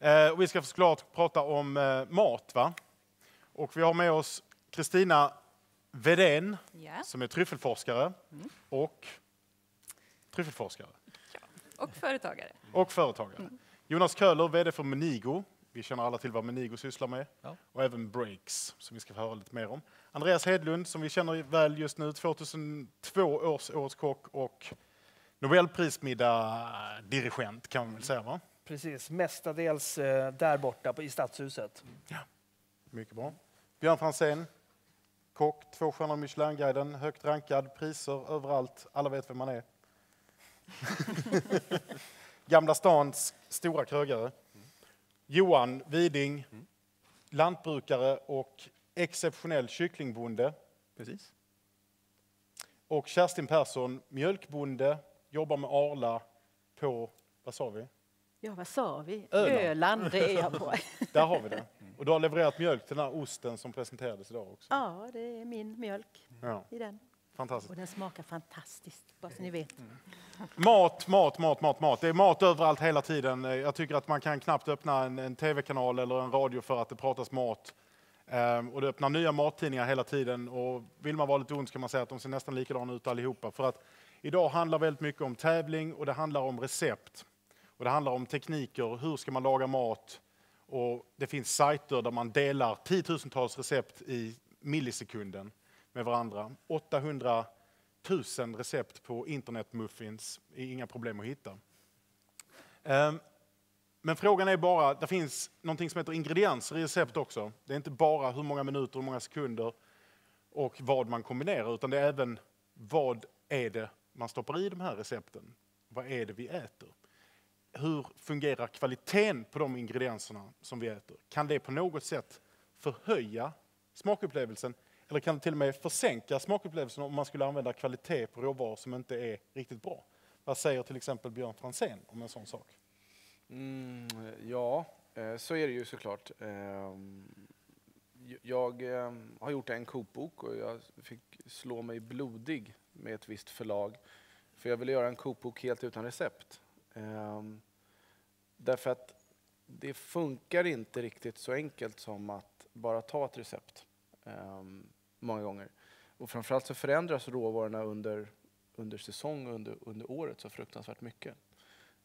Eh, och vi ska såklart prata om eh, mat. Va? Och vi har med oss Kristina Vedén Ja, som är tryffelforskare och tryffelforskare och företagare. och företagare. Jonas Köhler, VD för Menigo. Vi känner alla till vad Menigo sysslar med. Ja. Och även Breaks, som vi ska få höra lite mer om. Andreas Hedlund, som vi känner väl just nu, 2002 års Årets kock och Nobelprismiddag-dirigent kan man väl säga va? Precis, mestadels eh, där borta på, i Stadshuset. Mycket bra. Björn Franzén, kock, två stjärnor i Michelinguiden, högt rankad, priser överallt, alla vet vem man är. Gamla stans stora krögare. Johan Widing, lantbrukare och exceptionell kycklingbonde. Precis. Och Kerstin Persson, mjölkbonde, jobbar med Arla på, vad sa vi? Ja, vad sa vi? Öland. Öland, det är jag på. Där har vi det. Och du har levererat mjölk till den här osten som presenterades idag också. Ja, det är min mjölk Ja, i den. fantastiskt. Och den smakar fantastiskt, bara så ni vet. Mat, mat, mat, mat, mat. Det är mat överallt hela tiden. Jag tycker att man kan knappt öppna en, en tv-kanal eller en radio för att det pratas mat. Ehm, och det öppnar nya mattidningar hela tiden. Och vill man vara lite ond ska man säga att de ser nästan likadana ut allihopa. För att idag handlar väldigt mycket om tävling och det handlar om recept. Och det handlar om tekniker, hur ska man laga mat? Och det finns sajter där man delar tiotusentals recept i millisekunden med varandra. 800 000 recept på internetmuffins är inga problem att hitta. Ehm, men frågan är bara, det finns någonting som heter ingredienser i recept också. Det är inte bara hur många minuter, hur många sekunder och vad man kombinerar, utan det är även vad är det man stoppar i de här recepten? Vad är det vi äter? Hur fungerar kvaliteten på de ingredienserna som vi äter? Kan det på något sätt förhöja smakupplevelsen eller kan det till och med försänka smakupplevelsen om man skulle använda kvalitet på råvaror som inte är riktigt bra? Vad säger till exempel Björn Franzén om en sån sak? Mm, ja, eh, så är det ju såklart. Eh, jag eh, har gjort en kokbok och jag fick slå mig blodig med ett visst förlag. För jag ville göra en kokbok helt utan recept. Ehm, Därför att det funkar inte riktigt så enkelt som att bara ta ett recept. ehm, Många gånger. Och framförallt så förändras råvarorna under, under säsong och under, under året så fruktansvärt mycket.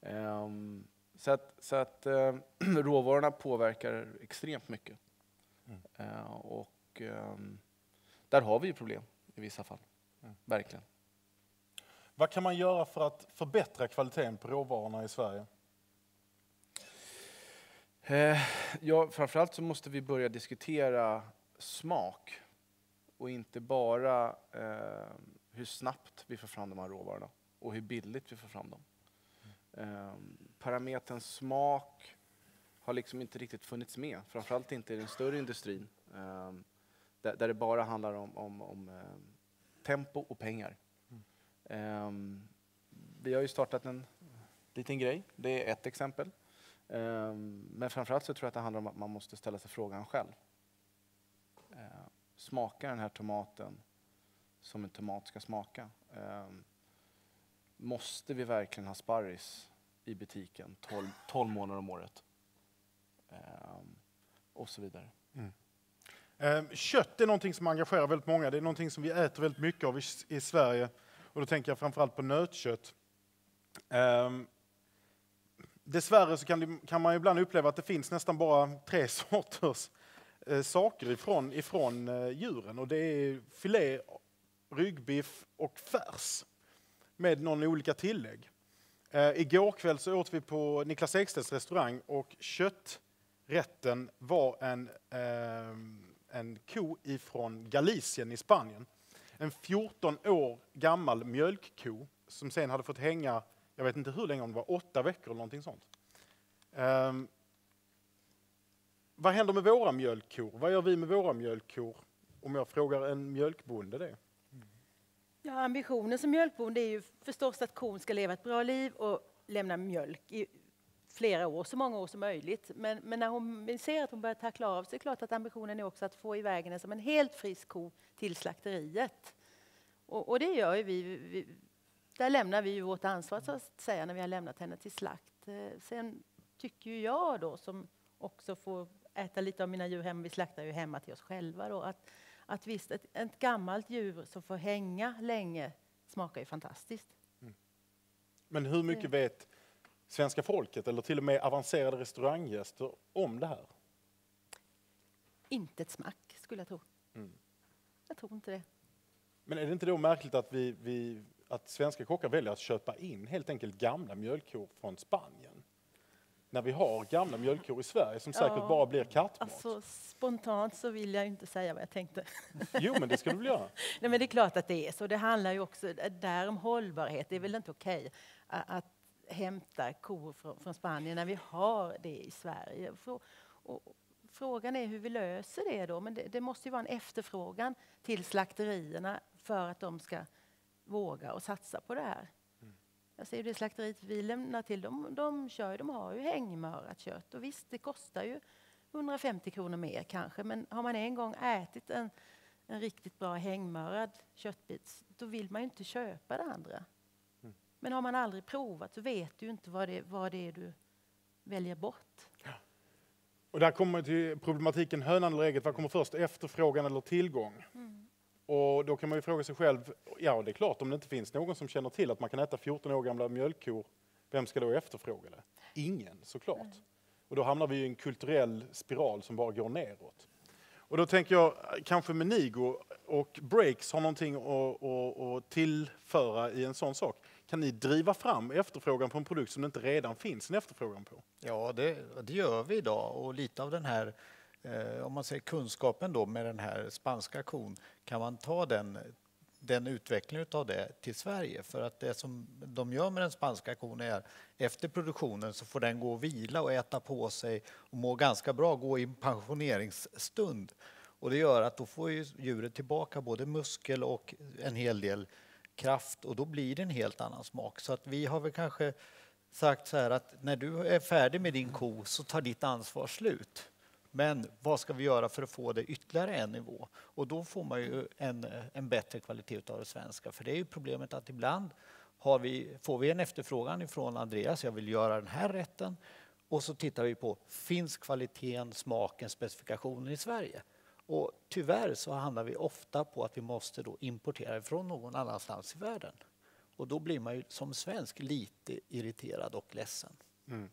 Ehm, så att, så att råvarorna påverkar extremt mycket. Mm. Och där har vi ju problem i vissa fall. Mm. Verkligen. Vad kan man göra för att förbättra kvaliteten på råvarorna i Sverige? Eh, ja, framförallt så måste vi börja diskutera smak och inte bara eh, hur snabbt vi får fram de här råvarorna och hur billigt vi får fram dem. Eh, parametern smak har liksom inte riktigt funnits med, framförallt inte i den större industrin eh, där, där det bara handlar om, om, om eh, tempo och pengar. Ehm, vi har ju startat en liten grej, det är ett exempel. Ehm, men framförallt så tror jag att det handlar om att man måste ställa sig frågan själv. Ehm, smakar den här tomaten som en tomat ska smaka? Måste vi verkligen ha sparris i butiken 12, 12 månader om året? Och så vidare. Eh, Kött är någonting som engagerar väldigt många. Det är någonting som vi äter väldigt mycket av i, i Sverige. Och då tänker jag framförallt på nötkött. Um, dessvärre så kan, det, kan man ibland uppleva att det finns nästan bara tre sorters eh, saker ifrån, ifrån eh, djuren. Och det är filé, ryggbiff och färs. Med någon olika tillägg. Eh, igår kväll så åt vi på Niklas Ekstedts restaurang och kötträtten var en ehm, en ko ifrån Galicien i Spanien. En 14 år gammal mjölkko som sen hade fått hänga, jag vet inte hur länge, om det var åtta veckor eller någonting sånt. Um, vad händer med våra mjölkkor? Vad gör vi med våra mjölkkor? Om jag frågar en mjölkbonde det. Ja, ambitionen som mjölkbonde är ju förstås att kon ska leva ett bra liv och lämna mjölk i flera år, så många år som möjligt. Men, men när hon vi ser att hon börjar tackla av så är det klart att ambitionen är också att få iväg henne som en helt frisk ko till slakteriet. Och, och det gör vi, vi. Där lämnar vi vårt ansvar så att säga när vi har lämnat henne till slakt. Eh, Sen tycker ju jag då, som också får äta lite av mina djur hemma, vi slaktar ju hemma till oss själva då, att, att visst, ett, ett gammalt djur som får hänga länge smakar ju fantastiskt. Men hur mycket vet svenska folket eller till och med avancerade restauranggäster om det här? Inte ett smack, skulle jag tro. Mm. Jag tror inte det. Men är det inte då märkligt att, vi, vi, att svenska kockar väljer att köpa in helt enkelt gamla mjölkkor från Spanien? När vi har gamla mjölkkor i Sverige som säkert Ja. bara blir kattmat. Alltså, spontant så vill jag inte säga vad jag tänkte. Jo, men det ska du väl göra? Nej, men det är klart att det är så. Det handlar ju också där om hållbarhet. Det är väl inte okej a- att hämta kor från, från Spanien när vi har det i Sverige. Och frågan är hur vi löser det då. Men det, det måste ju vara en efterfrågan till slakterierna för att de ska våga och satsa på det här. Jag ser ju det slakteriet vi lämnar till, de, de, kör, de har ju hängmörat kött. Och visst, det kostar ju 150 kronor mer kanske, men har man en gång ätit en, en riktigt bra hängmörad köttbit, då vill man ju inte köpa det andra. Men har man aldrig provat så vet du inte vad det, vad det är du väljer bort. Och där kommer till problematiken hönan eller ägget. Vad kommer först? Efterfrågan eller tillgång? Och då kan man ju fråga sig själv, ja det är klart om det inte finns någon som känner till att man kan äta 14 år gamla mjölkkor, vem ska då efterfråga det? Ingen såklart. Och då hamnar vi i en kulturell spiral som bara går neråt. Och då tänker jag kanske Menigo och Breaks har någonting att, att, att tillföra i en sån sak. Kan ni driva fram efterfrågan på en produkt som det inte redan finns en efterfrågan på? Ja, det, det gör vi idag och lite av den här, eh, om man säger kunskapen då med den här spanska kon, kan man ta den, den utvecklingen av det till Sverige? För att det som de gör med den spanska kon är efter produktionen så får den gå och vila och äta på sig och må ganska bra, gå i en pensioneringsstund. Och det gör att då får ju djuret tillbaka både muskel och en hel del kraft och då blir det en helt annan smak. Så att vi har väl kanske sagt så här att när du är färdig med din ko så tar ditt ansvar slut. Men vad ska vi göra för att få det ytterligare en nivå? Och då får man ju en, en bättre kvalitet av det svenska. För det är ju problemet att ibland har vi, får vi en efterfrågan ifrån Andreas, jag vill göra den här rätten. Och så tittar vi på, finns kvaliteten, smaken, specifikationen i Sverige? Och tyvärr så hamnar vi ofta på att vi måste då importera från någon annanstans i världen. Och då blir man ju som svensk lite irriterad och ledsen. Mm.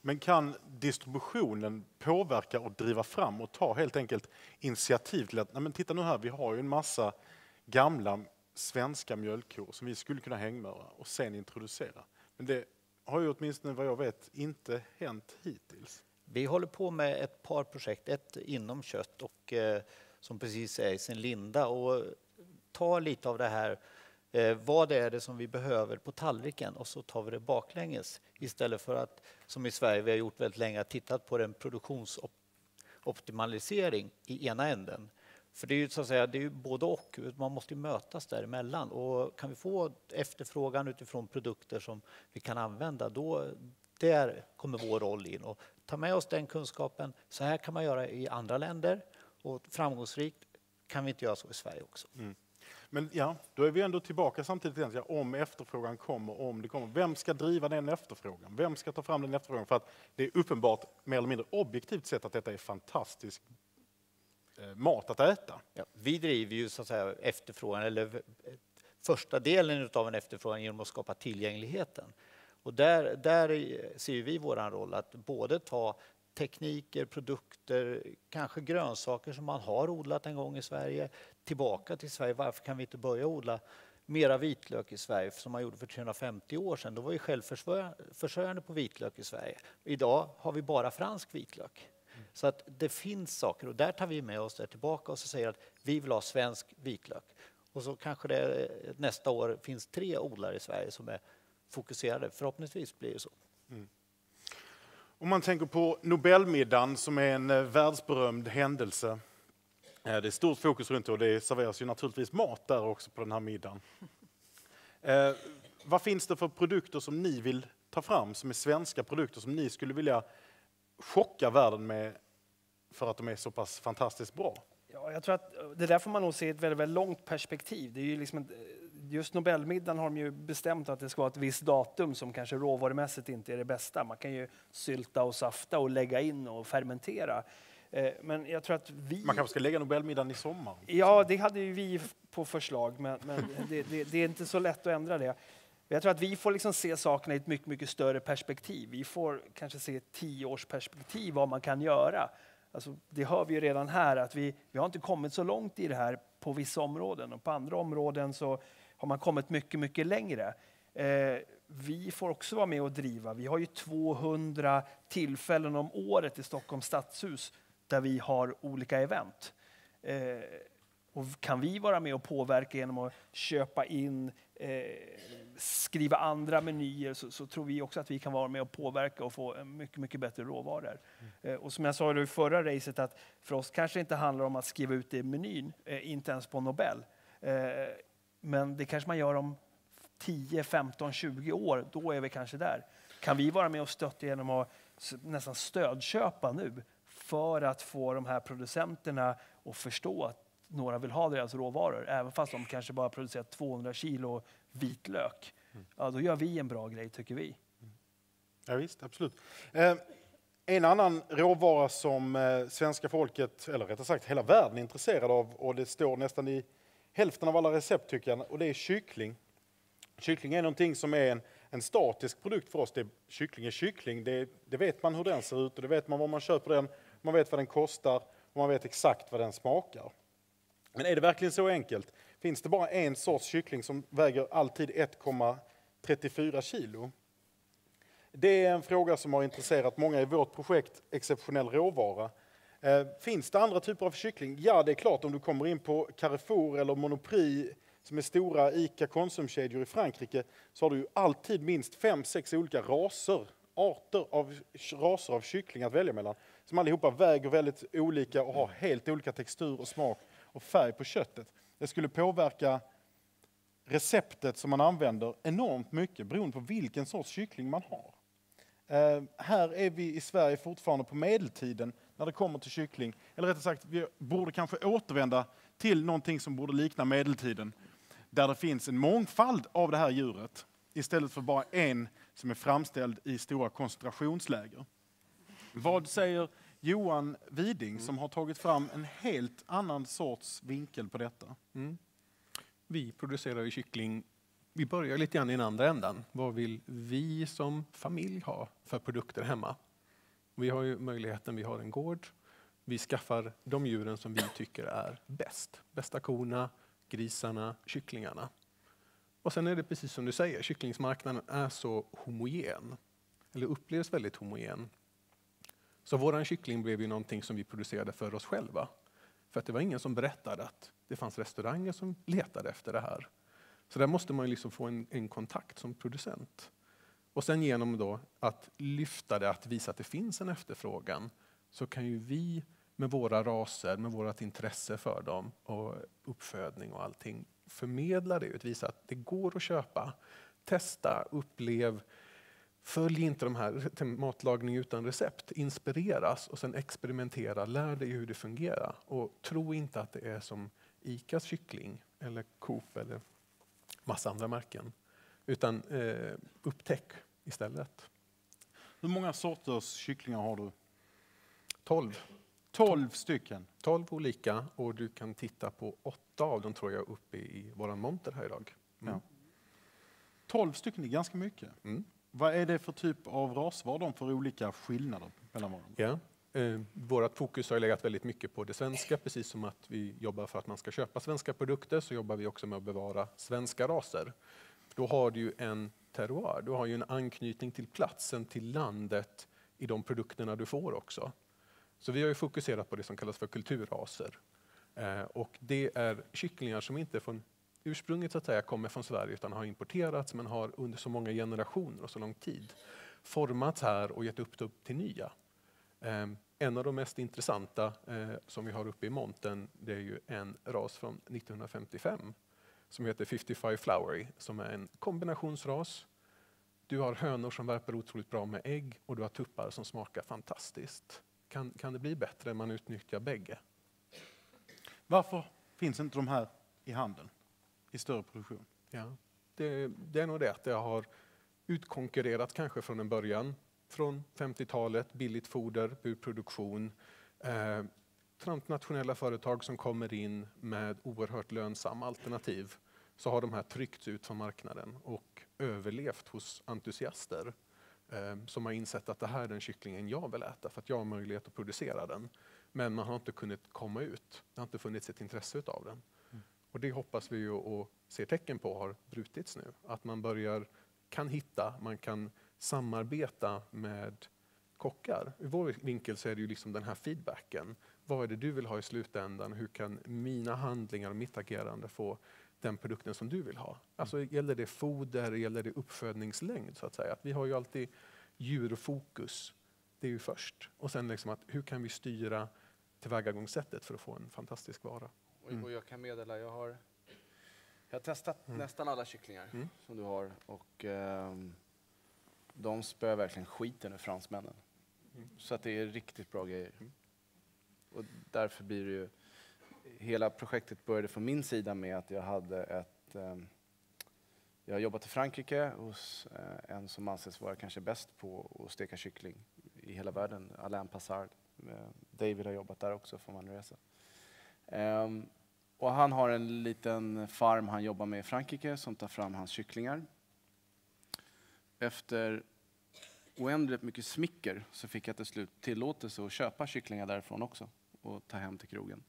Men kan distributionen påverka och driva fram och ta helt enkelt initiativ till att, nej men titta nu här, vi har ju en massa gamla svenska mjölkkor som vi skulle kunna hängmöra och sen introducera. Men det har ju åtminstone vad jag vet inte hänt hittills. Vi håller på med ett par projekt, ett inom kött och eh, som precis är i sin linda. Och tar lite av det här eh, vad är det som vi behöver på tallriken och så tar vi det baklänges. Istället för att som i Sverige vi har gjort väldigt länge tittat på den produktionsoptimalisering i ena änden. För det är ju så att säga, det är ju både och, man måste ju mötas däremellan. Och kan vi få efterfrågan utifrån produkter som vi kan använda då där kommer vår roll in. Och ta med oss den kunskapen. Så här kan man göra i andra länder och framgångsrikt kan vi inte göra så i Sverige också. Men ja, då är vi ändå tillbaka samtidigt igen, ja, om efterfrågan kommer, om det kommer. Vem ska driva den efterfrågan? Vem ska ta fram den efterfrågan? För att det är uppenbart, mer eller mindre objektivt sett, att detta är fantastisk eh, mat att äta. Ja, vi driver ju så att säga efterfrågan, eller första delen av en efterfrågan genom att skapa tillgängligheten. Och där, där är- ser vi vår roll att både ta tekniker, produkter, kanske grönsaker som man har odlat en gång i Sverige tillbaka till Sverige. Varför kan vi inte börja odla mera vitlök i Sverige som man gjorde för 350 år sedan? Då var vi självförsörjande på vitlök i Sverige. Idag har vi bara fransk vitlök. Så att det finns saker och där tar vi med oss det tillbaka och så säger att vi vill ha svensk vitlök. Och så kanske det nästa år finns tre odlare i Sverige som är fokuserade. Förhoppningsvis blir det så. Om man tänker på Nobelmiddagen som är en eh, världsberömd händelse. Eh, Det är stort fokus runt det och det serveras ju naturligtvis mat där också på den här middagen. Eh, vad finns det för produkter som ni vill ta fram som är svenska produkter som ni skulle vilja chocka världen med för att de är så pass fantastiskt bra? Ja, jag tror att det där får man nog se i ett väldigt, väldigt långt perspektiv. Det är ju liksom ett, just Nobelmiddagen har de ju bestämt att det ska vara ett visst datum som kanske råvarumässigt inte är det bästa. Man kan ju sylta och safta och lägga in och fermentera. Eh, Men jag tror att vi... Man kanske ska lägga Nobelmiddagen i sommar. Ja, det hade ju vi på förslag, men, men det, det, det är inte så lätt att ändra det. Jag tror att vi får liksom se sakerna i ett mycket, mycket större perspektiv. Vi får kanske se ett tioårsperspektiv vad man kan göra. Alltså, det hör vi ju redan här att vi, vi har inte kommit så långt i det här på vissa områden och på andra områden så har man kommit mycket, mycket längre. Eh, vi får också vara med och driva. Vi har ju 200 tillfällen om året i Stockholms stadshus där vi har olika event. Eh, och kan vi vara med och påverka genom att köpa in, eh, skriva andra menyer så, så, tror vi också att vi kan vara med och påverka och få eh, mycket, mycket bättre råvaror. Mm. Eh, och som jag sa i förra racet att för oss kanske det inte handlar om att skriva ut det i menyn, eh, inte ens på Nobel. Eh, men det kanske man gör om 10, 15, 20 år, då är vi kanske där. Kan vi vara med och stötta genom att nästan stödköpa nu för att få de här producenterna att förstå att några vill ha deras råvaror, även fast de kanske bara producerar 200 kilo vitlök. Ja, då gör vi en bra grej, tycker vi. Ja, visst, absolut. Eh, en annan råvara som eh, svenska folket, eller rättare sagt hela världen, är intresserad av och det står nästan i hälften av alla recept tycker jag, och det är kyckling. Kyckling är någonting som är en, en statisk produkt för oss. Det, kyckling är kyckling, det, det vet man hur den ser ut och det vet man var man köper den, man vet vad den kostar och man vet exakt vad den smakar. Men är det verkligen så enkelt? Finns det bara en sorts kyckling som väger alltid 1,34 kilo? Det är en fråga som har intresserat många i vårt projekt Exceptionell råvara. Eh, finns det andra typer av kyckling? Ja, det är klart om du kommer in på Carrefour eller Monoprix som är stora ICA Konsumkedjor i Frankrike så har du ju alltid minst fem, sex olika raser, arter av raser av kyckling att välja mellan som allihopa väger väldigt olika och har helt olika textur och smak och färg på köttet. Det skulle påverka receptet som man använder enormt mycket beroende på vilken sorts kyckling man har. Eh, här är vi i Sverige fortfarande på medeltiden när det kommer till kyckling. Eller rättare sagt, vi borde kanske återvända till någonting som borde likna medeltiden. Där det finns en mångfald av det här djuret istället för bara en som är framställd i stora koncentrationsläger. Vad säger Johan Widing som har tagit fram en helt annan sorts vinkel på detta? Mm. Vi producerar ju kyckling vi börjar lite grann i den andra ändan. Vad vill vi som familj ha för produkter hemma? Vi har ju möjligheten, vi har en gård. Vi skaffar de djuren som vi tycker är bäst. Bästa korna, grisarna, kycklingarna. Och sen är det precis som du säger, kycklingsmarknaden är så homogen. Eller upplevs väldigt homogen. Så våran kyckling blev ju någonting som vi producerade för oss själva. För att det var ingen som berättade att det fanns restauranger som letade efter det här. Så där måste man liksom få en, en, kontakt som producent. Och sen genom då att lyfta det, att visa att det finns en efterfrågan, så kan ju vi med våra raser, med vårt intresse för dem och uppfödning och allting förmedla det ut, visa att det går att köpa. Testa, upplev, Följ inte de här matlagning utan recept. Inspireras och sen experimentera. Lär dig hur det fungerar. Och tro inte att det är som ICAs kyckling eller Coop eller massa andra märken. Utan eh, upptäck istället. Hur många sorters kycklingar har du? 12. 12 stycken? 12 olika och du kan titta på åtta av dem tror jag uppe i våran monter här idag. Mm. Ja. 12 stycken är ganska mycket. Mm. Vad är det för typ av ras? Vad de för olika skillnader mellan varandra? Ja. Eh, vårt fokus har legat väldigt mycket på det svenska, precis som att vi jobbar för att man ska köpa svenska produkter så jobbar vi också med att bevara svenska raser. Då har du ju en terroir, du har ju en anknytning till platsen, till landet i de produkterna du får också. Så vi har ju fokuserat på det som kallas för kulturraser. Eh, och det är kycklingar som inte från ursprunget så att säga kommer från Sverige utan har importerats men har under så många generationer och så lång tid formats här och gett upp till nya. Eh, en av de mest intressanta eh, som vi har uppe i montern det är ju en ras från 1955 som heter 55 Flowery som är en kombinationsras. Du har hönor som värper otroligt bra med ägg och du har tuppar som smakar fantastiskt. Kan, kan det bli bättre om man utnyttjar bägge? Varför finns inte de här i handeln? i större produktion? Ja. Det, det är nog det att det har utkonkurrerat kanske från en början. Från 50-talet, billigt foder, burproduktion. Eh, transnationella företag som kommer in med oerhört lönsamma alternativ. Så har de här tryckts ut från marknaden och överlevt hos entusiaster eh, som har insett att det här är den kycklingen jag vill äta för att jag har möjlighet att producera den. Men man har inte kunnat komma ut. Det har inte funnits ett intresse utav den. Och det hoppas vi ju och ser tecken på har brutits nu. Att man börjar, kan hitta, man kan samarbeta med kockar. I vår vinkel så är det ju liksom den här feedbacken. Vad är det du vill ha i slutändan? Hur kan mina handlingar och mitt agerande få den produkten som du vill ha? Alltså gäller det foder, gäller det uppfödningslängd så att säga? Att vi har ju alltid djurfokus, det är ju först. Och sen liksom att hur kan vi styra tillvägagångssättet för att få en fantastisk vara? Och, och jag kan meddela, jag har, jag har testat nästan alla kycklingar Mm. som du har och ehm, de spöar verkligen skiten ur fransmännen. Så att det är riktigt bra grejer. Och därför blir det ju, hela projektet började från min sida med att jag hade ett, ehm, jag har jobbat i Frankrike hos eh, en som anses vara kanske bäst på att steka kyckling i hela världen, Alain Passard. Eh, David har jobbat där också från Manresa. Ehm, och han har en liten farm han jobbar med i Frankrike som tar fram hans kycklingar. Efter oändligt mycket smicker så fick jag till slut tillåtelse att köpa kycklingar därifrån också och ta hem till krogen.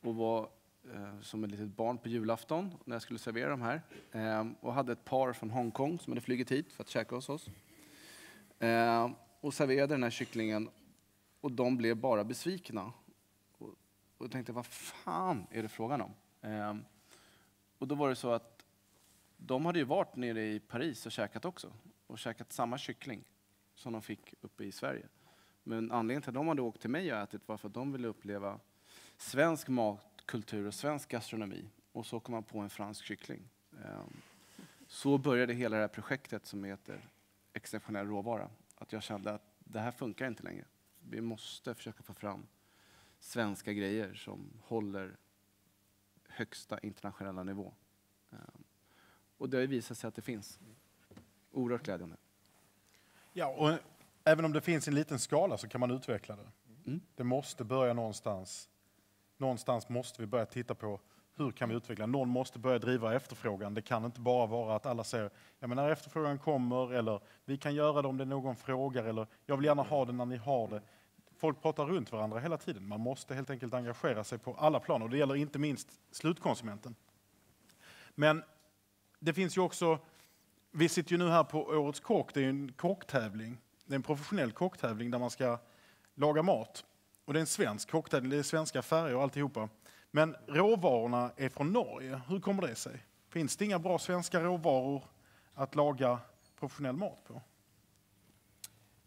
Och var eh, som ett litet barn på julafton när jag skulle servera de här. Eh, och hade ett par från Hongkong som hade flugit hit för att käka hos oss. Eh, och serverade den här kycklingen och de blev bara besvikna. Och, och tänkte, vad fan är det frågan om? Eh, och då var det så att de hade ju varit nere i Paris och käkat också. Och käkat samma kyckling som de fick uppe i Sverige. Men anledningen till att de hade åkt till mig och ätit var för att de ville uppleva svensk matkultur och svensk gastronomi. Och så kom man på en fransk kyckling. Ehm, så började hela det här projektet som heter Exceptionell råvara. Att jag kände att det här funkar inte längre. Vi måste försöka få fram svenska grejer som håller högsta internationella nivå. Ehm, och det har visat sig att det finns. Oerhört glädjande. Ja, och även om det finns i en liten skala så kan man utveckla det. Mm. Det måste börja någonstans. Någonstans måste vi börja titta på hur kan vi utveckla? Någon måste börja driva efterfrågan. Det kan inte bara vara att alla säger ja, men när efterfrågan kommer eller vi kan göra det om det är någon frågar eller jag vill gärna ha det när ni har det. Folk pratar runt varandra hela tiden. Man måste helt enkelt engagera sig på alla plan och det gäller inte minst slutkonsumenten. Men det finns ju också, vi sitter ju nu här på Årets kock, det är ju en kocktävling. Det är en professionell kocktävling där man ska laga mat. Och det är en svensk kocktävling, det är svenska färger och alltihopa. Men råvarorna är från Norge. Hur kommer det sig? Finns det inga bra svenska råvaror att laga professionell mat på?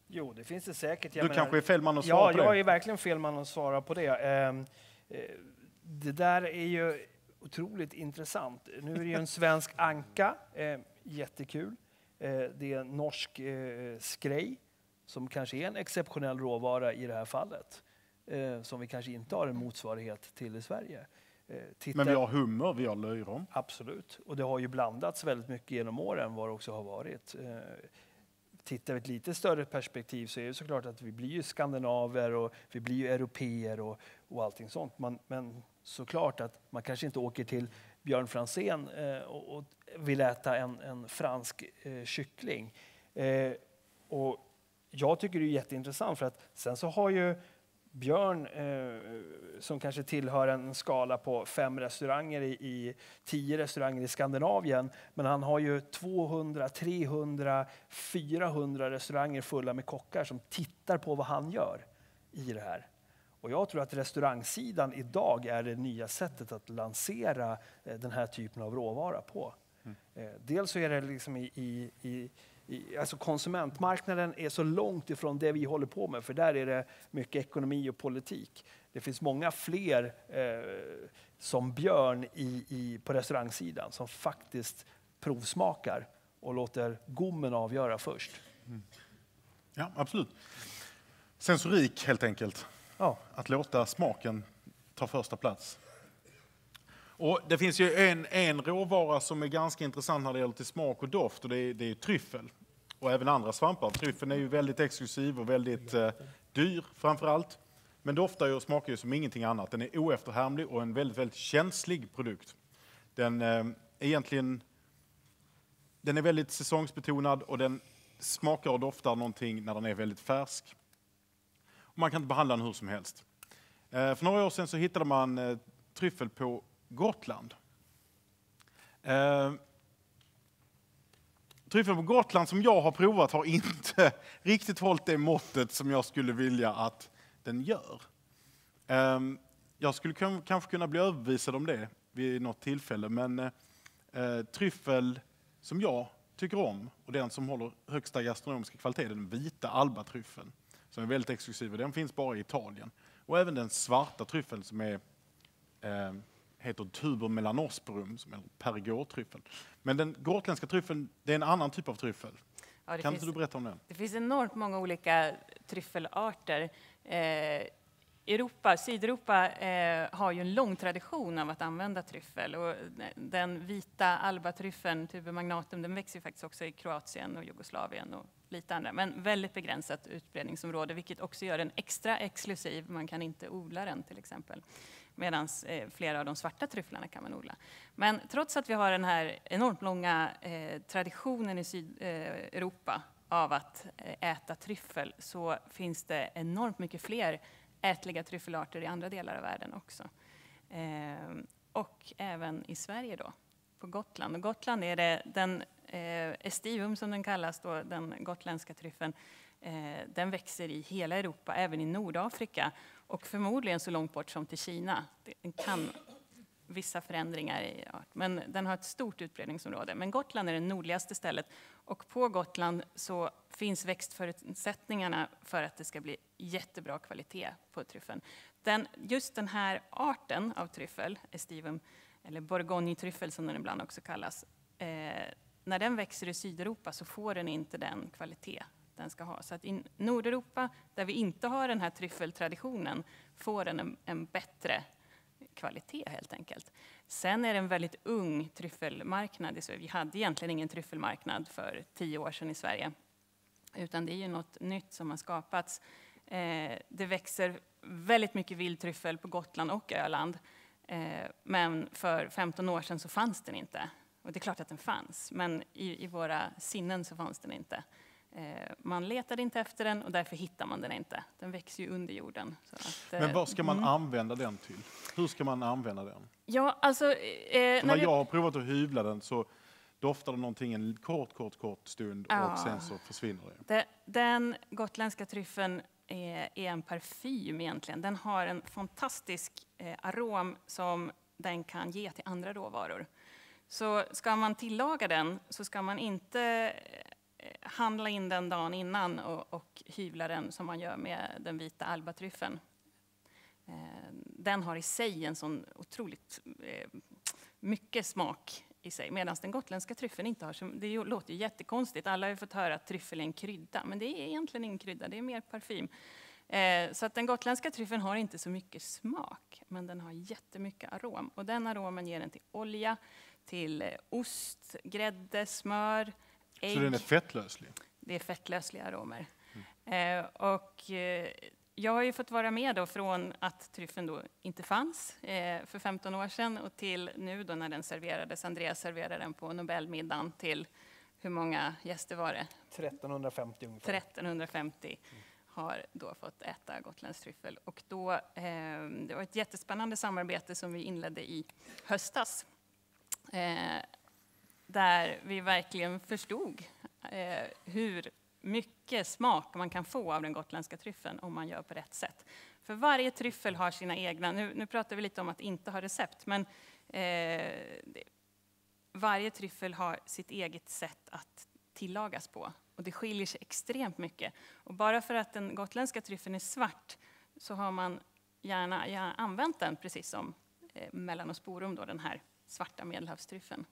Jo, det finns det säkert. Du Jag menar- kanske är fel man att svara Ja, på jag det. är verkligen fel man att svara på det. Ehm, eh, Det där är ju otroligt intressant. Nu är det ju en svensk anka, eh, jättekul. Eh, Det är en norsk eh, skrej som kanske är en exceptionell råvara i det här fallet. eh, Som vi kanske inte har en motsvarighet till i Sverige. Eh, Men vi har hummer, vi har löjrom. Absolut. Och det har ju blandats väldigt mycket genom åren vad det också har varit. Eh, Tittar vi ett lite större perspektiv så är det såklart att vi blir ju skandinaver och vi blir ju europeer och, och allting sånt. Man, men såklart att man kanske inte åker till Björn Franzén eh, och, och vill äta en, en fransk eh, kyckling. Eh, och jag tycker det är jätteintressant för att sen så har ju Björn, eh, som kanske tillhör en skala på fem restauranger i, i tio restauranger i Skandinavien, men han har ju 200, 300, 400 restauranger fulla med kockar som tittar på vad han gör i det här. Och jag tror att restaurangsidan idag är det nya sättet att lansera eh, den här typen av råvara på. Eh, Dels så är det liksom i, i, i, alltså konsumentmarknaden är så långt ifrån det vi håller på med, för där är det mycket ekonomi och politik. Det finns många fler eh, som Björn i, i, på restaurangsidan som faktiskt provsmakar och låter gommen avgöra först. Ja, absolut. Sensorik helt enkelt. Ja. Att låta smaken ta första plats. Och det finns ju en, en råvara som är ganska intressant när det gäller till smak och doft och det är, det är tryffel. Och även andra svampar. Tryffeln är ju väldigt exklusiv och väldigt eh, dyr framför allt. Men doftar ju och smakar ju som ingenting annat. Den är oefterhärmlig och en väldigt, väldigt känslig produkt. Den eh, egentligen den är väldigt säsongsbetonad och den smakar och doftar någonting när den är väldigt färsk. Och man kan inte behandla den hur som helst. Eh, för några år sedan så hittade man eh, tryffel på Gotland. Eh, tryffel på Gotland som jag har provat har inte riktigt hållit det måttet som jag skulle vilja att den gör. Eh, jag skulle k- kanske kunna bli överbevisad om det vid något tillfälle, men eh, eh, tryffel som jag tycker om och den som håller högsta gastronomiska kvalitet är den vita albatryffeln som är väldigt exklusiv och den finns bara i Italien. Och även den svarta tryffeln som är, eh, heter tuber melanosporum, som är perigortryffel. Men den gotländska tryffeln, det är en annan typ av tryffel. Ja, Kan finns, inte du berätta om den? det finns enormt många olika tryffelarter. Eh, Europa, Sydeuropa eh, har ju en lång tradition av att använda tryffel. Och den vita albatryffeln, tuber magnatum, den växer faktiskt också i Kroatien och Jugoslavien och lite andra. Men väldigt begränsat utbredningsområde, vilket också gör den extra exklusiv. Man kan inte odla den till exempel. Medan eh, flera av de svarta tryfflarna kan man odla. Men trots att vi har den här enormt långa eh, traditionen i Sydeuropa eh, av att eh, äta tryffel så finns det enormt mycket fler ätliga tryffelarter i andra delar av världen också. Eh, och även i Sverige då, på Gotland. Och Gotland är det den eh, estivum som den kallas, då, den gotländska tryffeln. Eh, den växer i hela Europa, även i Nordafrika och förmodligen så långt bort som till Kina. Den kan vissa förändringar i art, men den har ett stort utbredningsområde. Men Gotland är det nordligaste stället och på Gotland så finns växtförutsättningarna för att det ska bli jättebra kvalitet på tryffeln. Den, just den här arten av tryffel, estivum, eller bourgognetryffel som den ibland också kallas, eh, när den växer i Sydeuropa så får den inte den kvalitet den ska ha. Så att i Nordeuropa, där vi inte har den här tryffeltraditionen, får den en, en bättre kvalitet helt enkelt. Sen är det en väldigt ung tryffelmarknad i Sverige. Vi hade egentligen ingen tryffelmarknad för tio år sedan i Sverige. Utan det är ju något nytt som har skapats. Eh, det växer väldigt mycket vildtryffel på Gotland och Öland. Eh, men för 15 år sedan så fanns den inte. Och det är klart att den fanns, men i, i våra sinnen så fanns den inte. Eh, man letade inte efter den och därför hittar man den inte. Den växer ju under jorden. Att, Men eh, vad ska man mm. använda den till? Hur ska man använda den? Ja, alltså... Eh, när vi- jag har provat att hyvla den så doftar det någonting en kort, kort, kort stund Ja. och sen så försvinner det. Det, den gotländska tryffeln är, är en parfym egentligen. Den har en fantastisk eh, arom som den kan ge till andra råvaror. Så ska man tillaga den så ska man inte eh, handla in den dagen innan och, och hyvla den som man gör med den vita albatryffeln. Eh, den har i sig en sån otroligt eh, mycket smak i sig. Medan den gotländska tryffeln inte har så, det låter ju jättekonstigt. Alla har ju fått höra att tryffel är en krydda, men det är egentligen ingen krydda, det är mer parfym. Eh, så att den gotländska tryffeln har inte så mycket smak, men den har jättemycket arom. Och den aromen ger den till olja, till eh, ost, grädde, smör, ägg. Så den är fettlöslig? Det är fettlösliga aromer. Eh, och, eh, jag har ju fått vara med då från att tryffeln då inte fanns eh, för 15 år sedan och till nu då när den serverades. Andreas serverade den på Nobelmiddagen till, hur många gäster var det? 1350 ungefär. 1350 har då fått äta gotländsk tryffel. Och då, eh, det var ett jättespännande samarbete som vi inledde i höstas. Eh, där vi verkligen förstod eh, hur mycket smak man kan få av den gotländska tryffeln om man gör på rätt sätt. För varje tryffel har sina egna, nu, nu pratar vi lite om att inte ha recept, men eh, varje tryffel har sitt eget sätt att tillagas på. Och det skiljer sig extremt mycket. Och bara för att den gotländska tryffeln är svart så har man gärna, gärna använt den precis som eh, melanosporum, då, den här svarta medelhavstryffeln.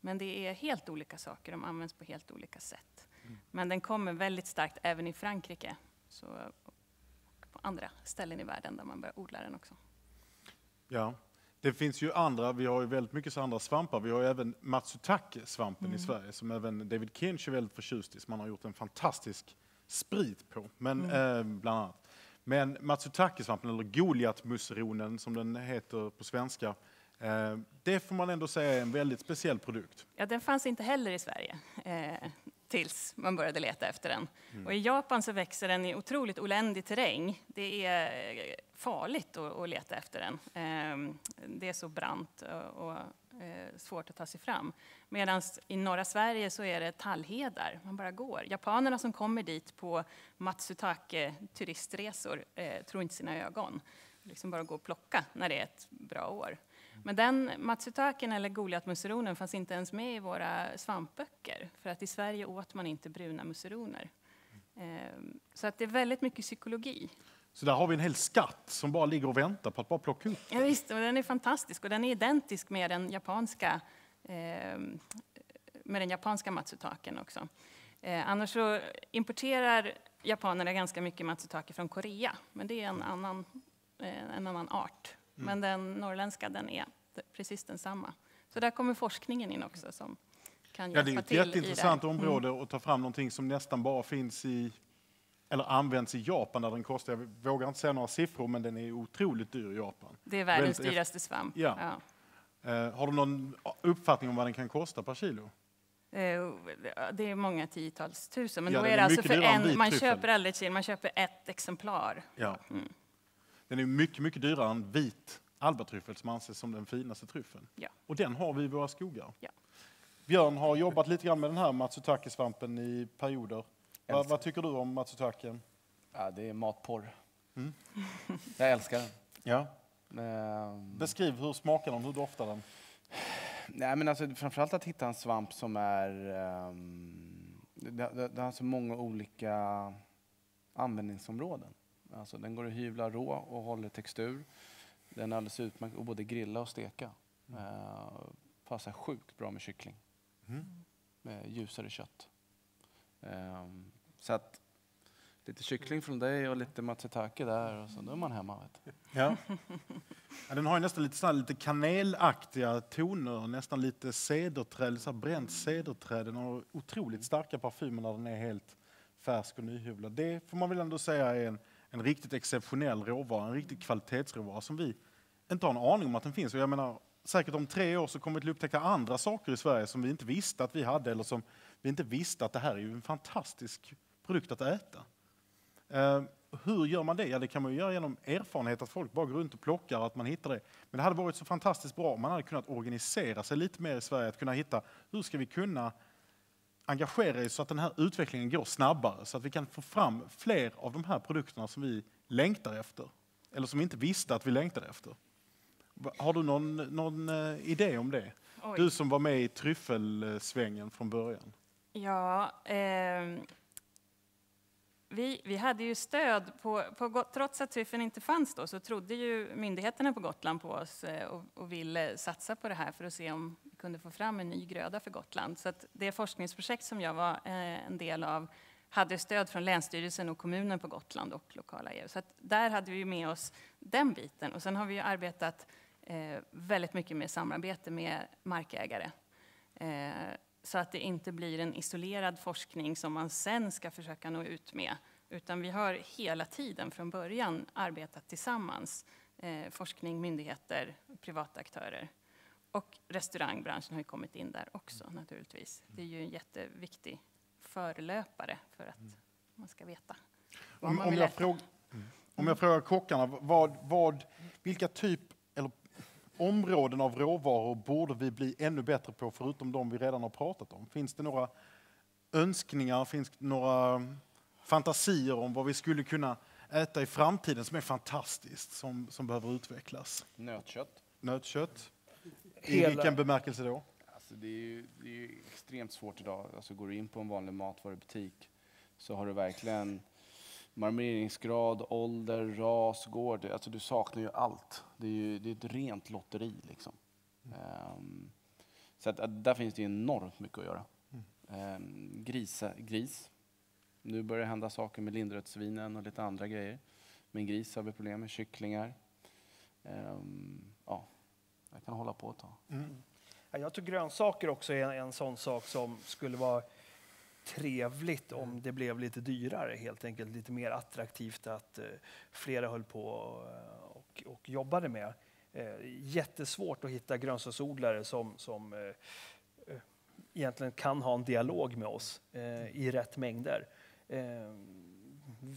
Men det är helt olika saker, de används på helt olika sätt. Men den kommer väldigt starkt även i Frankrike så, och på andra ställen i världen där man börjar odla den också. Ja. Det finns ju andra, vi har ju väldigt mycket så andra svampar. Vi har ju även Matsutake-svampen i Sverige som även David Kinch är väldigt förtjust i, som han har gjort en fantastisk sprit på, men, eh, bland annat. Men Matsutake-svampen, eller Goliatmusseronen som den heter på svenska, det får man ändå säga är en väldigt speciell produkt. Ja, den fanns inte heller i Sverige eh, tills man började leta efter den. Och I Japan så växer den i otroligt oländig terräng. Det är eh, farligt att, att leta efter den. Eh, det är så brant och, och eh, svårt att ta sig fram. Medan i norra Sverige så är det tallhedar, man bara går. Japanerna som kommer dit på Matsutake turistresor eh, tror inte sina ögon. Liksom bara gå och plocka när det är ett bra år. Men den matsutaken eller goliatmusseronen fanns inte ens med i våra svampböcker. För att i Sverige åt man inte bruna musseroner. Ehm, Så att det är väldigt mycket psykologi. Så där har vi en hel skatt som bara ligger och väntar på att bara plocka upp. Ja, visst, och den är fantastisk och den är identisk med den japanska, ehm, med den japanska matsutaken också. Eh, annars så importerar japanerna ganska mycket matsutake från Korea, men det är en annan, eh, en annan art. Men den norrländska den är precis densamma. Så där kommer forskningen in också som kan Ja, det är hjälpa ett till jätteintressant här. Mm. område att ta fram någonting som nästan bara finns i, eller används i Japan där den kostar, jag vågar inte säga några siffror, men den är otroligt dyr i Japan. Det är världens väldigt dyraste svamp. Ja. Eh, har du någon uppfattning om vad den kan kosta per kilo? Eh, Det är många tiotals tusen, men Ja, då är är det alltså mycket för en, man köper aldrig ett kilo, man köper ett exemplar. Ja. Mm. Den är mycket, mycket dyrare än vit albatryffel som anses som den finaste tryffeln. Ja. Och den har vi i våra skogar. Ja. Björn har jobbat lite grann med den här Matsutake-svampen i perioder. Va, vad tycker du om Matsutaken? Ja, det är matporr. Mm. Jag älskar den. Ja. Ehm, Beskriv hur smakar den, hur doftar den? Nej, men alltså, framförallt att hitta en svamp som är... Um, det, det, det har så många olika användningsområden. Alltså, den går att hyvla rå och håller textur. Den är alldeles utmärkt att både grilla och steka. Uh, passar sjukt bra med kyckling. Mm. Med ljusare kött. Ehm, så att lite kyckling från dig och lite matsutake där och så då är man hemma. Vet. Ja. ja, den har ju nästan lite, sån här, lite kanelaktiga toner, nästan lite cederträd, så här bränt cederträd. Den har otroligt starka parfymer när den är helt färsk och nyhyvlad. Det får man väl ändå säga är en, en riktigt exceptionell råvara, en riktig kvalitetsråvara som vi inte har en aning om att den finns. Och jag menar, säkert om tre år så kommer vi att upptäcka andra saker i Sverige som vi inte visste att vi hade eller som vi inte visste att det här är ju en fantastisk produkt att äta. Eh, hur gör man det? Ja, det kan man ju göra genom erfarenhet, att folk bara går runt och plockar, och att man hittar det. Men det hade varit så fantastiskt bra om man hade kunnat organisera sig lite mer i Sverige, att kunna hitta hur ska vi kunna engagera oss så att den här utvecklingen går snabbare, så att vi kan få fram fler av de här produkterna som vi längtar efter, eller som vi inte visste att vi längtade efter. Har du någon, någon eh, idé om det? Oj. Du som var med i tryffelsvängen från början. Ja, ehm, vi, vi hade ju stöd, på, på, trots att tryffeln inte fanns då, så trodde ju myndigheterna på Gotland på oss eh, och, och ville satsa på det här för att se om kunde få fram en ny gröda för Gotland. Så att det forskningsprojekt som jag var eh, en del av hade stöd från Länsstyrelsen och kommunen på Gotland och lokala EU. Så att där hade vi med oss den biten. Och sen har vi arbetat eh, väldigt mycket med samarbete med markägare. Eh, så att det inte blir en isolerad forskning som man sen ska försöka nå ut med. Utan vi har hela tiden från början arbetat tillsammans. Forskning, myndigheter, privata aktörer. Och restaurangbranschen har ju kommit in där också naturligtvis. Det är ju en jätteviktig förelöpare för att man ska veta vad Om, man om, jag äta. fråg, om jag frågar kockarna, vad, vad, vilka typ, eller områden av råvaror borde vi bli ännu bättre på förutom de vi redan har pratat om? Finns det några önskningar, finns det några fantasier om vad vi skulle kunna äta i framtiden som är fantastiskt, som, som behöver utvecklas? Nötkött. Nötkött? I Hela- vilken bemärkelse då? Alltså det, är ju, det är ju extremt svårt idag. Alltså går du in på en vanlig matvarubutik så har du verkligen marmeringsgrad, ålder, ras, gård. Alltså du saknar ju allt. Det är ju det är ett rent lotteri. Liksom. Ehm, så att, att där finns det ju enormt mycket att göra. Um, grisa, gris. Nu börjar det hända saker med lindrötssvinen och lite andra grejer. Men gris har vi problem med, kycklingar. Ehm, ja, jag kan hålla på ett tag. Mm. Jag tror grönsaker också är en, en sån sak som skulle vara trevligt om det blev lite dyrare, helt enkelt lite mer attraktivt att eh, flera höll på eh, och, och jobbade med. Eh, jättesvårt att hitta grönsaksodlare som, som eh, eh, egentligen kan ha en dialog med oss eh, i rätt mängder. Eh,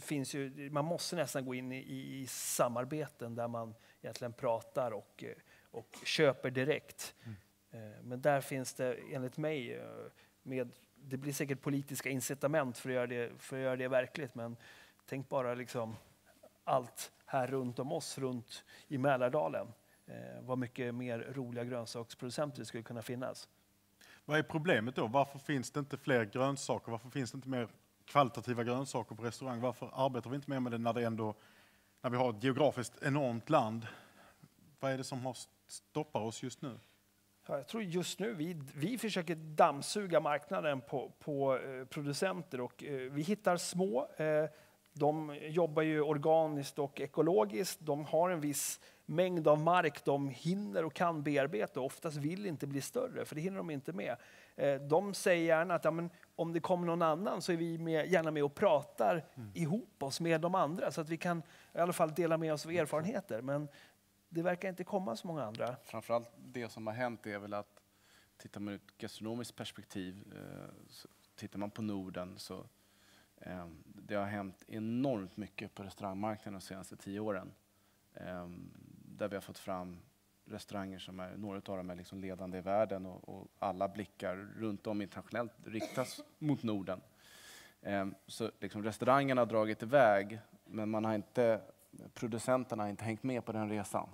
finns ju, man måste nästan gå in i, i samarbeten där man egentligen pratar och, eh, och köper direkt. Eh, Men där finns det enligt mig, eh, med, det blir säkert politiska incitament för att göra det, för att göra det verkligt, men tänk bara liksom allt här runt om oss, runt i Mälardalen. Eh, vad mycket mer roliga grönsaksproducenter det skulle kunna finnas. Vad är problemet då? Varför finns det inte fler grönsaker? Varför finns det inte mer kvalitativa grönsaker på restaurang? Varför arbetar vi inte mer med det när, det ändå, när vi har ett geografiskt enormt land? Vad är det som har stoppar oss just nu? Ja, jag tror just nu vi, vi försöker dammsuga marknaden på, på eh, producenter och eh, vi hittar små. Eh, de jobbar ju organiskt och ekologiskt. De har en viss mängd av mark de hinner och kan bearbeta och oftast vill inte bli större för det hinner de inte med. De säger gärna att ja, men om det kommer någon annan så är vi med, gärna med och pratar ihop oss med de andra så att vi kan i alla fall dela med oss av erfarenheter. Men det verkar inte komma så många andra. Framförallt det som har hänt är väl att tittar man ur ett gastronomiskt perspektiv, eh, så tittar man på Norden så eh, det har hänt enormt mycket på restaurangmarknaden de senaste tio åren. Eh, där vi har fått fram restauranger som är, några av dem är liksom ledande i världen och, och alla blickar runt om internationellt riktas mot Norden. Ehm, så liksom restaurangerna har dragit iväg men man har inte, producenterna har inte hängt med på den resan.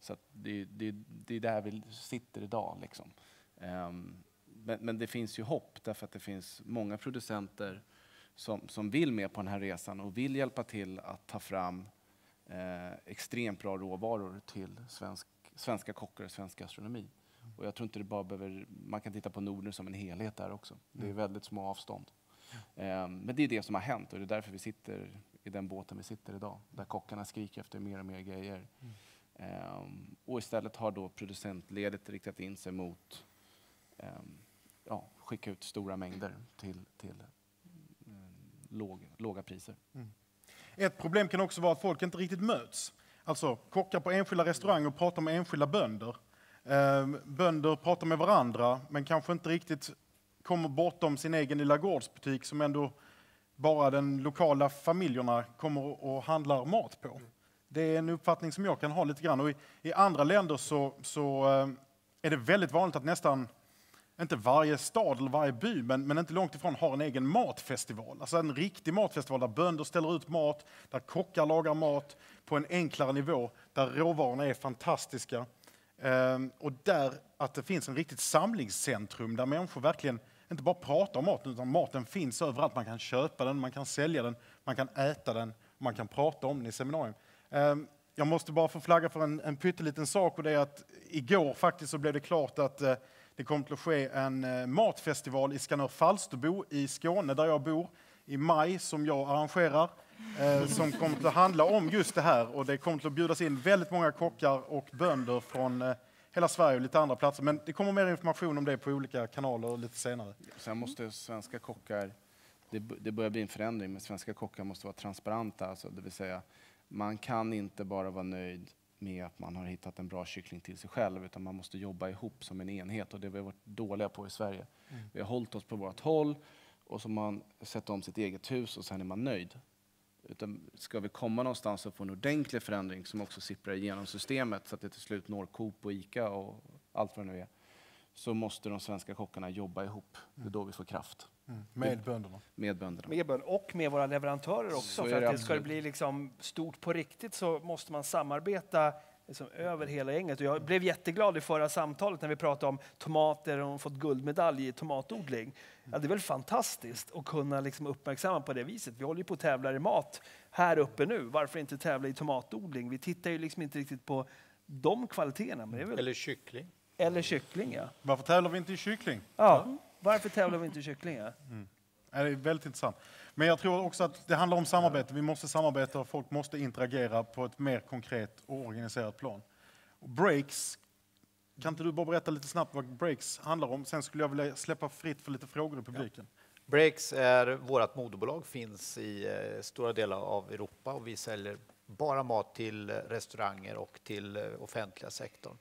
Så det, det, det är där vi sitter idag. Liksom. Ehm, men, men det finns ju hopp därför att det finns många producenter som, som vill med på den här resan och vill hjälpa till att ta fram eh, extremt bra råvaror till svensk, svenska kockar och svensk gastronomi. Och jag tror inte det bara behöver, man kan titta på Norden som en helhet där också. Det är väldigt små avstånd. Ehm, men det är det som har hänt och det är därför vi sitter i den båten vi sitter idag. Där kockarna skriker efter mer och mer grejer. Ehm, och istället har då producentledet riktat in sig mot um, ja, skicka ut stora mängder till, till mm, låg, låga priser. Ett problem kan också vara att folk inte riktigt möts. Alltså kockar på enskilda restauranger pratar med enskilda bönder. Eh, bönder pratar med varandra men kanske inte riktigt kommer bortom sin egen lilla gårdsbutik som ändå bara den lokala familjerna kommer och handlar mat på. Det är en uppfattning som jag kan ha lite grann. Och i, I andra länder så, så eh, är det väldigt vanligt att nästan inte varje stad eller varje by, men, men inte långt ifrån, har en egen matfestival. Alltså en riktig matfestival där bönder ställer ut mat, där kockar lagar mat på en enklare nivå, där råvarorna är fantastiska. Ehm, och där att det finns en riktigt samlingscentrum där människor verkligen inte bara pratar om maten, utan maten finns överallt. Man kan köpa den, man kan sälja den, man kan äta den, man kan prata om den i seminarium. Ehm, jag måste bara få flagga för en, en pytteliten sak och det är att igår faktiskt så blev det klart att eh, det kommer att ske en eh, matfestival i Skanör Falsterbo i Skåne där jag bor i maj som jag arrangerar. Eh, som kommer att handla om just det här och det kommer att bjudas in väldigt många kockar och bönder från hela Sverige och lite andra platser. Men det kommer mer information om det på olika kanaler lite senare. Sen måste svenska kockar, det, det börjar bli en förändring, men svenska kockar måste vara transparenta. Alltså, det vill säga, man kan inte bara vara nöjd med att man har hittat en bra kyckling till sig själv, utan man måste jobba ihop som en enhet och det har vi varit dåliga på i Sverige. Vi har hållit oss på vårt håll och så har man sett om sitt eget hus och sen är man nöjd. Utan ska vi komma någonstans och få en ordentlig förändring som också sipprar igenom systemet så att det till slut når Coop och Ica och allt vad det nu är, så måste de svenska kockarna jobba ihop. Det är då vi får kraft Med bönderna. med bönderna. med bön och med våra leverantörer också. Så för att det det ska absolut. bli liksom stort på riktigt så måste man samarbeta liksom över hela gänget. Och jag blev jätteglad i förra samtalet när vi pratade om tomater och fått guldmedalj i tomatodling. Ja, det är väl fantastiskt att kunna liksom uppmärksamma på det viset. Vi håller ju på att tävla i mat här uppe nu. Varför inte tävla i tomatodling? Vi tittar ju liksom inte riktigt på de kvaliteterna. Men det är väl, eller, Eller kyckling. kyckling, ja. Varför tävlar vi inte i kyckling? ja. Varför tävlar vi inte i kyckling? Ja? Ja, Det är väldigt intressant. Men jag tror också att det handlar om samarbete. Vi måste samarbeta och folk måste interagera på ett mer konkret och organiserat plan. Breaks Kan inte du bara berätta lite snabbt vad Breaks handlar om? Sen skulle jag vilja släppa fritt för lite frågor i publiken. Breaks är vårt moderbolag, finns i eh, stora delar av Europa och vi säljer bara mat till eh, restauranger och till eh, offentliga sektorn.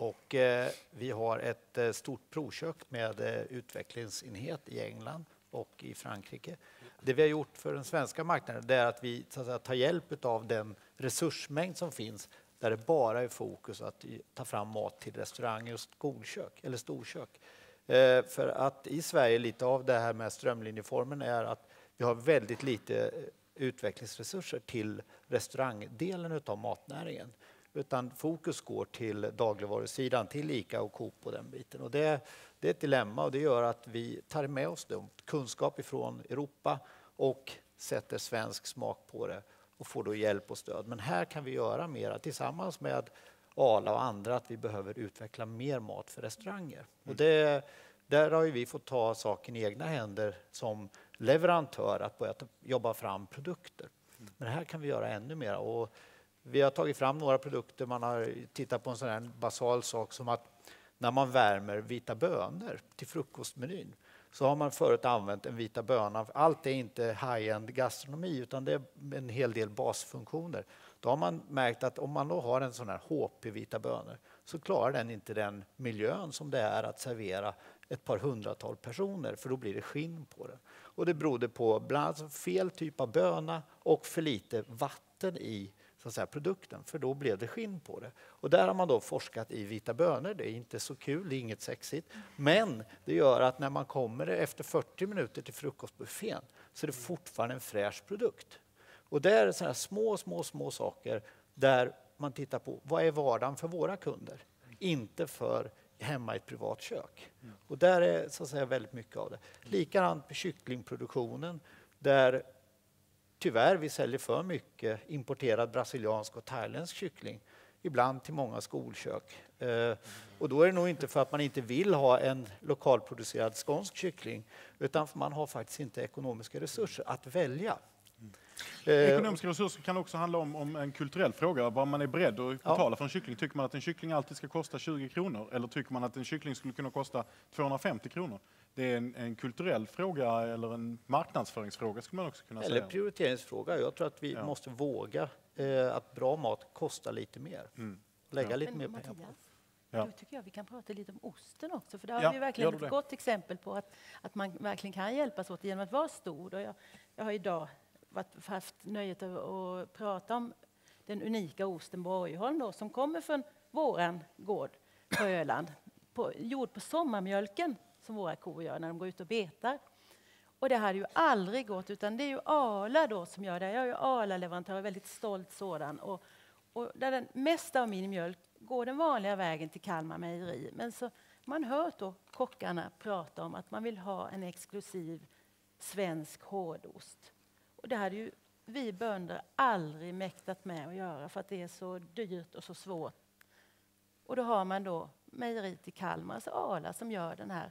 Och eh, vi har ett eh, stort provkök med eh, utvecklingsenhet i England och i Frankrike. Det vi har gjort för den svenska marknaden det är att vi så att säga, tar hjälp av den resursmängd som finns där det bara är fokus att ta fram mat till restauranger och skolkök eller storkök. Eh, för att i Sverige, lite av det här med strömlinjeformen är att vi har väldigt lite eh, utvecklingsresurser till restaurangdelen av matnäringen. Utan fokus går till dagligvarusidan, till ICA och Coop och den biten. Och det, det är ett dilemma och det gör att vi tar med oss då, kunskap ifrån Europa och sätter svensk smak på det och får då hjälp och stöd. Men här kan vi göra mera tillsammans med Arla och andra att vi behöver utveckla mer mat för restauranger. Och det, där har vi fått ta saken i egna händer som leverantör att börja jobba fram produkter. Men här kan vi göra ännu mer. Och vi har tagit fram några produkter. Man har tittat på en sån här basal sak som att när man värmer vita bönor till frukostmenyn så har man förut använt en vita böna. Allt är inte high-end gastronomi utan det är en hel del basfunktioner. Då har man märkt att om man då har en sån här HP-vita bönor så klarar den inte den miljön som det är att servera ett par hundratal personer för då blir det skinn på den. Och det berodde på bland annat fel typ av böna och för lite vatten i så att säga, produkten, för då blev det skinn på det. Och där har man då forskat i vita bönor. Det är inte så kul, det är inget sexigt. Men det gör att när man kommer efter 40 minuter till frukostbuffén så är det fortfarande en fräsch produkt. Och det är sådana små, små, små saker där man tittar på vad är vardagen för våra kunder? Inte för hemma i ett privat kök. Och där är så att säga väldigt mycket av det. Likadant med kycklingproduktionen där tyvärr vi säljer för mycket importerad brasiliansk och thailändsk kyckling. Ibland till många skolkök. Eh, och då är det nog inte för att man inte vill ha en lokalproducerad skånsk kyckling utan för man har faktiskt inte ekonomiska resurser att välja. Eh, Ekonomiska resurser kan också handla om, om en kulturell fråga, vad man är beredd att Ja. betala för en kyckling. Tycker man att en kyckling alltid ska kosta 20 kronor eller tycker man att en kyckling skulle kunna kosta 250 kronor? Det är en, en kulturell fråga eller en marknadsföringsfråga skulle man också kunna Eller säga. prioriteringsfråga. Jag tror att vi Ja. måste våga eh, att bra mat kostar lite mer. Mm. Lägga Ja. lite Men mer pengar på Ja. då tycker jag vi kan prata lite om osten också. För där har Ja, vi verkligen ett gott exempel på att, att man verkligen kan hjälpas åt genom att vara stor. Och jag, jag har idag varit, haft nöjet att, att prata om den unika osten Borgholm då, som kommer från våran gård på Öland. På, gjord på sommarmjölken som våra kor gör när de går ut och betar. Och det hade ju aldrig gått, utan det är ju Arla då som gör det. Jag är ju Arla-leverantör, väldigt stolt sådan. Och, och där den mesta av min mjölk går den vanliga vägen till Kalmar mejeri. Men så man hört då kockarna prata om att man vill ha en exklusiv svensk hårdost. Och det hade ju vi bönder aldrig mäktat med att göra för att det är så dyrt och så svårt. Och då har man då mejeriet i Kalmar, alltså Arla, som gör den här.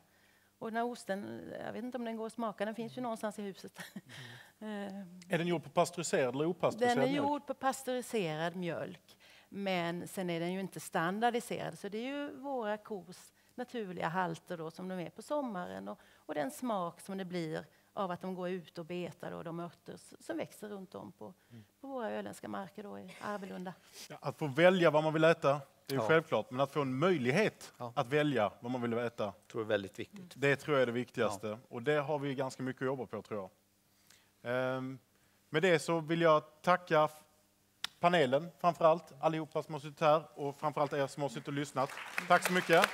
Och den här osten, jag vet inte om den går att smaka, den finns ju någonstans i huset. Eh, Är den gjord på pastöriserad eller opastöriserad den är mjölk? gjord på pasteuriserad mjölk, men sen är den ju inte standardiserad. Så det är ju våra kors naturliga halter då, som de är på sommaren och, och den smak som det blir av att de går ut och betar och de örter som växer runt om på, Mm. på våra öländska marker då i Arvelunda. Ja, Att få välja vad man vill äta, det är ju Ja. självklart. Men att få en möjlighet Ja. att välja vad man vill äta, tror är väldigt viktigt. det tror jag är det viktigaste. Och det har vi ganska mycket att jobba på, tror jag. Ehm, med det så vill jag tacka panelen framför allt, allihopa som har suttit här och framför allt er som har suttit och lyssnat. Tack så mycket.